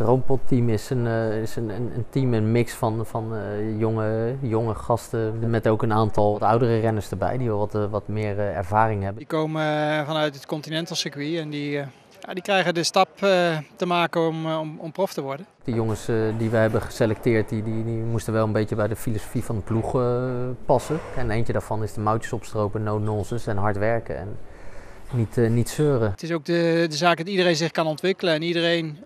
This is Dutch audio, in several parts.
Het is, een, uh, is een, een, een, team, een mix van, van uh, jonge, jonge gasten met ook een aantal wat oudere renners erbij die wat, uh, wat meer ervaring hebben. Die komen vanuit het Continental circuit en die, ja, die krijgen de stap te maken om, om, om, prof te worden. De jongens die we hebben geselecteerd, die, die, die, moesten wel een beetje bij de filosofie van de ploeg passen. En eentje daarvan is de moutjes opstropen, no nonsense en hard werken. En, niet, niet zeuren. Het is ook de, de zaak dat iedereen zich kan ontwikkelen en iedereen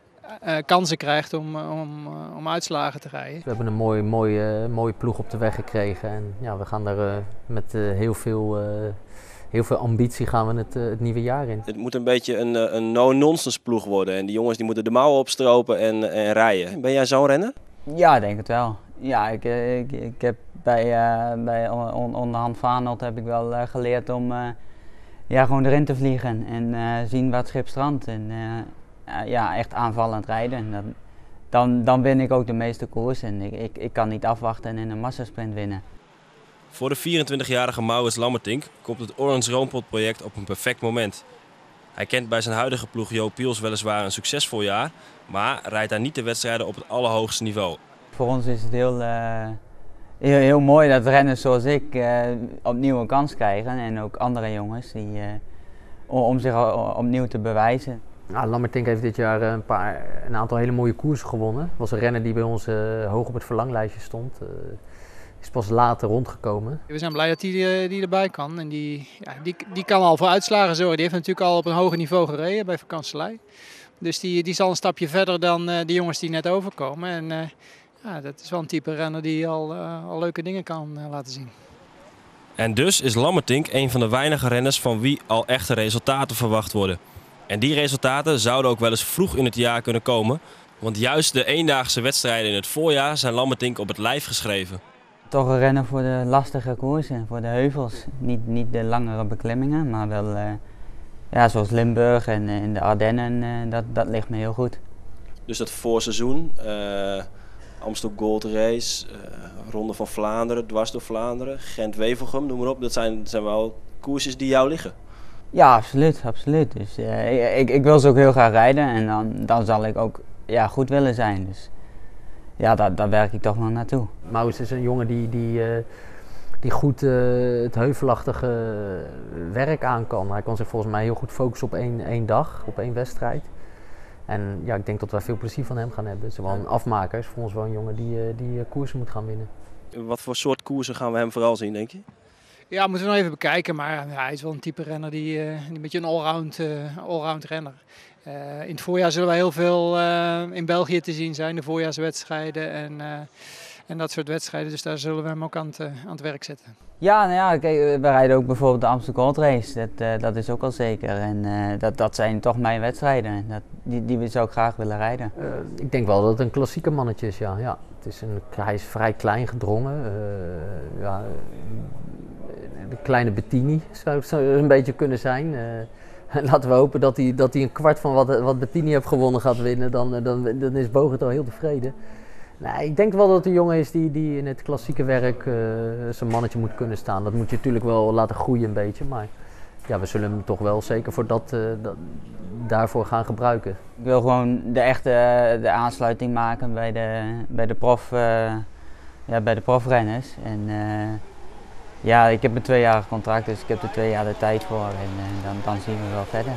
uh, kansen krijgt om, om, om uitslagen te rijden. We hebben een mooie, mooie, mooie ploeg op de weg gekregen en ja, we gaan daar uh, met heel veel heel veel ambitie gaan we het, uh, het, nieuwe jaar in. Het moet een beetje een, een no-nonsense ploeg worden. En die jongens die moeten de mouwen opstropen en, en rijden. Ben jij zo'n renner? Ja, ik denk het wel. Ja, ik, ik, ik heb bij, uh, bij on, onderhand Vanelt heb ik wel uh, geleerd om ja, gewoon erin te vliegen en zien waar het schip strandt. En ja, echt aanvallend rijden. Dan, dan, dan win ik ook de meeste koers en ik, ik, ik kan niet afwachten en in een massasprint winnen. Voor de 24-jarige Maurits Lammertink komt het Orange Roompot project op een perfect moment. Hij kent bij zijn huidige ploeg Jo Piels weliswaar een succesvol jaar, maar rijdt daar niet de wedstrijden op het allerhoogste niveau. Voor ons is het heel, uh, heel, heel, mooi dat renners zoals ik uh, opnieuw een kans krijgen en ook andere jongens die, uh, om zich opnieuw te bewijzen. Nou, Lammertink heeft dit jaar een, paar, een aantal hele mooie koersen gewonnen. Het was een renner die bij ons uh, hoog op het verlanglijstje stond. Uh, is pas later rondgekomen. We zijn blij dat hij die erbij kan. En die, ja, die, die kan al voor uitslagen zorgen. Die heeft natuurlijk al op een hoger niveau gereden bij Vakantselij. Dus die, die zal een stapje verder dan uh, de jongens die net overkomen. En ja, dat is wel een type renner die al, al leuke dingen kan laten zien. En dus is Lammertink een van de weinige renners van wie al echte resultaten verwacht worden. En die resultaten zouden ook wel eens vroeg in het jaar kunnen komen. Want juist de eendaagse wedstrijden in het voorjaar zijn Lammertink op het lijf geschreven. Toch een rennen voor de lastige koersen, voor de heuvels. Niet, niet de langere beklimmingen, maar wel uh, ja, zoals Limburg en in de Ardennen, uh, dat, dat ligt me heel goed. Dus dat voorseizoen, uh, Amstel Gold Race, Ronde van Vlaanderen, Dwars door Vlaanderen, Gent-Wevelgem, noem maar op. Dat zijn, dat zijn wel koersjes die jou liggen. Ja, absoluut, absoluut. Dus uh, ik, ik wil ze ook heel graag rijden en dan, dan zal ik ook ja, goed willen zijn. Dus ja, daar, daar werk ik toch wel naartoe. Maus is een jongen die, die, uh, die goed uh, het heuvelachtige werk aan kan. Hij kan zich volgens mij heel goed focussen op één, één dag, op één wedstrijd. En ja, ik denk dat wij veel plezier van hem gaan hebben. Het is wel een afmaker, is voor ons wel een jongen die, die koersen moet gaan winnen. Wat voor soort koersen gaan we hem vooral zien, denk je? Ja, moeten we nog even bekijken. Maar ja, hij is wel een type renner die, uh, een beetje een allround, uh, allround renner. Uh, in het voorjaar zullen wij heel veel in België te zien zijn, de voorjaarswedstrijden en, en dat soort wedstrijden. Dus daar zullen we hem ook aan het, aan het werk zetten. Ja, nou ja, kijk, we rijden ook bijvoorbeeld de Amsterdam Gold Race. Dat, dat is ook al zeker. En dat, dat zijn toch mijn wedstrijden. Dat, die, die zou ik graag willen rijden. ik denk wel dat het een klassieke mannetje is, ja. ja. Het is een, hij is vrij klein gedrongen. ja, de kleine Bettini zou het een beetje kunnen zijn. Uh, laten we hopen dat hij, dat hij een kwart van wat, wat Bettini heeft gewonnen gaat winnen. Dan, dan, dan is Bogert al heel tevreden. Nou, ik denk wel dat het een jongen is die, die in het klassieke werk uh, zijn mannetje moet kunnen staan. Dat moet je natuurlijk wel laten groeien een beetje. Maar ja, we zullen hem toch wel zeker voor dat, dat daarvoor gaan gebruiken. Ik wil gewoon de echte de aansluiting maken bij de, bij de, prof, ja, bij de profrenners. En, ja, ik heb een tweejarig contract, dus ik heb er twee jaar de tijd voor en, en dan, dan zien we wel verder.